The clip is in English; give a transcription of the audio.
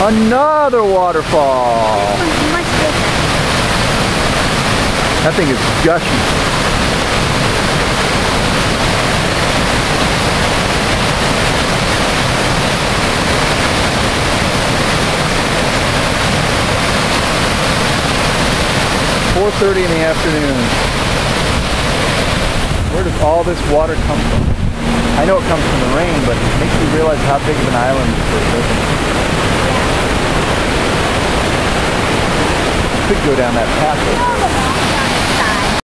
Another waterfall. That thing is gushy. Four thirty in the afternoon. Where does all this water come from? I know it comes from the rain, but it makes you realize how big of an island this is. doesn't it? Could go down that path. over there.